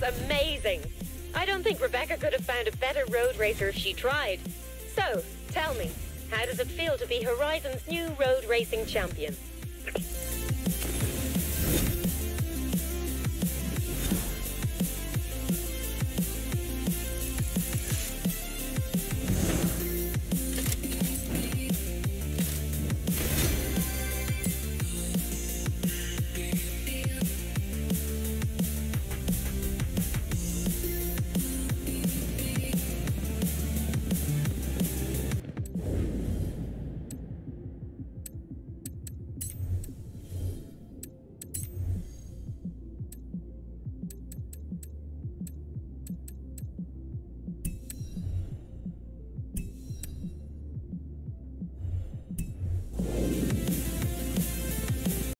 was amazing. I don't think Rebecca could have found a better road racer if she tried. So, tell me, how does it feel to be Horizon's new road racing champion?